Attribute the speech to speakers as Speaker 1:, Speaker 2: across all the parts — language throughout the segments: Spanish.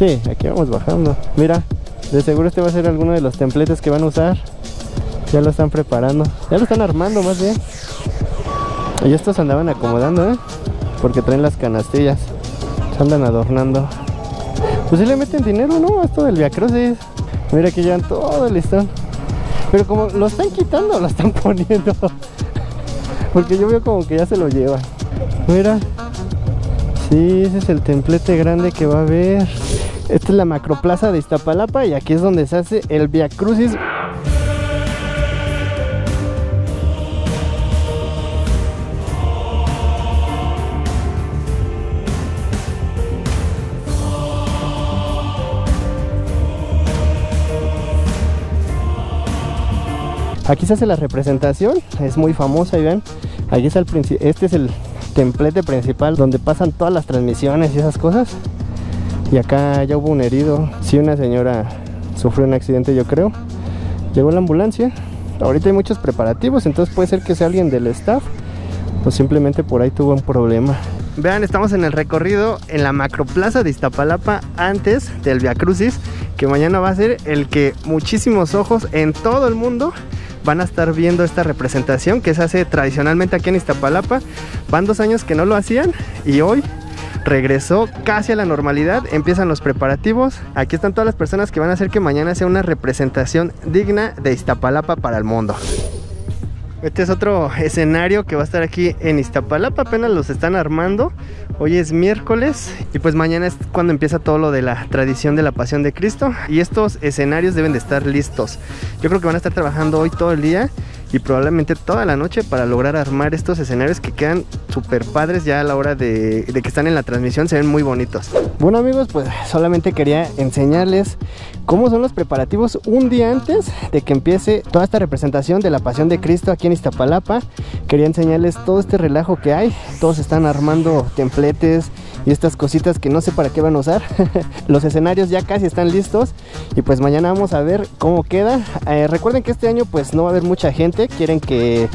Speaker 1: Sí, aquí vamos bajando. Mira, de seguro este va a ser alguno de los templetes que van a usar. Ya lo están preparando. Ya lo están armando más bien. Y estos andaban acomodando, ¿eh? Porque traen las canastillas. Se andan adornando. Pues sí le meten dinero, ¿no? Esto del Viacrucis. Mira aquí ya todo listo. Pero como lo están quitando, lo están poniendo. Porque yo veo como que ya se lo lleva. Mira. Sí, ese es el templete grande que va a haber. Esta es la macroplaza de Iztapalapa y aquí es donde se hace el Via Crucis. Aquí se hace la representación, es muy famosa y ven, aquí es el este es el templete principal donde pasan todas las transmisiones y esas cosas. Y acá ya hubo un herido, sí una señora sufrió un accidente yo creo. Llegó la ambulancia, ahorita hay muchos preparativos, entonces puede ser que sea alguien del staff o simplemente por ahí tuvo un problema. Vean, estamos en el recorrido en la macroplaza de Iztapalapa antes del Via Crucis, que mañana va a ser el que muchísimos ojos en todo el mundo van a estar viendo esta representación que se hace tradicionalmente aquí en Iztapalapa. Van dos años que no lo hacían y hoy regresó casi a la normalidad, empiezan los preparativos. Aquí están todas las personas que van a hacer que mañana sea una representación digna de Iztapalapa para el mundo. Este es otro escenario que va a estar aquí en Iztapalapa, apenas los están armando. Hoy es miércoles y pues mañana es cuando empieza todo lo de la tradición de la pasión de Cristo. Y estos escenarios deben de estar listos. Yo creo que van a estar trabajando hoy todo el día y probablemente toda la noche para lograr armar estos escenarios que quedan súper padres ya a la hora de, que están en la transmisión, se ven muy bonitos. Bueno amigos, pues solamente quería enseñarles cómo son los preparativos un día antes de que empiece toda esta representación de la Pasión de Cristo aquí en Iztapalapa. Quería enseñarles todo este relajo que hay, todos están armando templetes y estas cositas que no sé para qué van a usar. los escenarios ya casi están listos y pues mañana vamos a ver cómo queda. Eh, recuerden que este año pues no va a haber mucha gente quieren que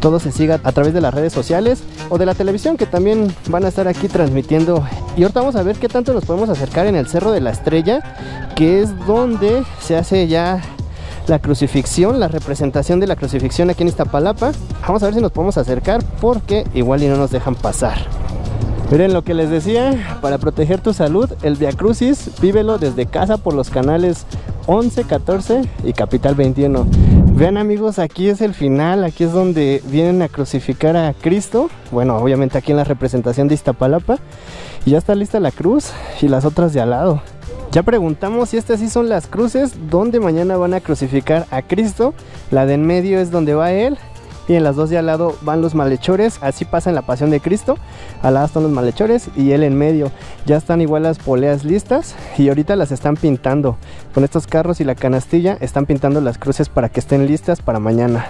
Speaker 1: todo se siga a través de las redes sociales o de la televisión que también van a estar aquí transmitiendo. Y ahorita vamos a ver qué tanto nos podemos acercar en el Cerro de la Estrella, que es donde se hace ya la crucifixión, la representación de la crucifixión aquí en Iztapalapa. Vamos a ver si nos podemos acercar porque igual y no nos dejan pasar. Miren lo que les decía, para proteger tu salud, el Via Crucis, vívelo desde casa por los canales 11, 14 y Capital 21. Vean amigos, aquí es el final, aquí es donde vienen a crucificar a Cristo. Bueno, obviamente aquí en la representación de Iztapalapa. Y ya está lista la cruz y las otras de al lado. Ya preguntamos si estas sí son las cruces donde mañana van a crucificar a Cristo. La de en medio es donde va él y en las dos de al lado van los malhechores, así pasa en la pasión de Cristo, al lado están los malhechores y él en medio, ya están igual las poleas listas y ahorita las están pintando, con estos carros y la canastilla están pintando las cruces para que estén listas para mañana.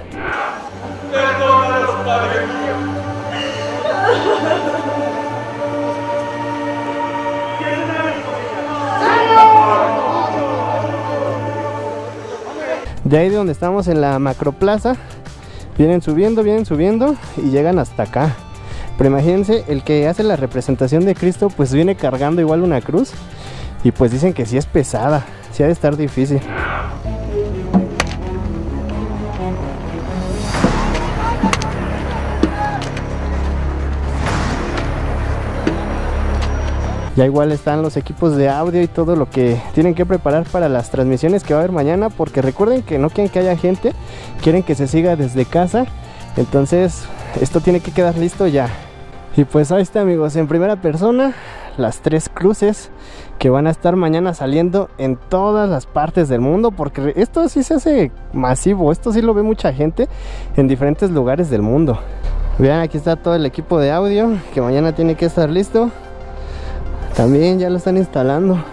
Speaker 1: De ahí de donde estamos en la macroplaza, Vienen subiendo, vienen subiendo y llegan hasta acá. Pero imagínense, el que hace la representación de Cristo pues viene cargando igual una cruz y pues dicen que sí es pesada, sí ha de estar difícil. Ya igual están los equipos de audio y todo lo que tienen que preparar para las transmisiones que va a haber mañana. Porque recuerden que no quieren que haya gente, quieren que se siga desde casa. Entonces esto tiene que quedar listo ya. Y pues ahí está amigos, en primera persona las tres cruces que van a estar mañana saliendo en todas las partes del mundo porque esto sí se hace masivo, esto sí lo ve mucha gente en diferentes lugares del mundo. Vean, aquí está todo el equipo de audio que mañana tiene que estar listo. También ya lo están instalando.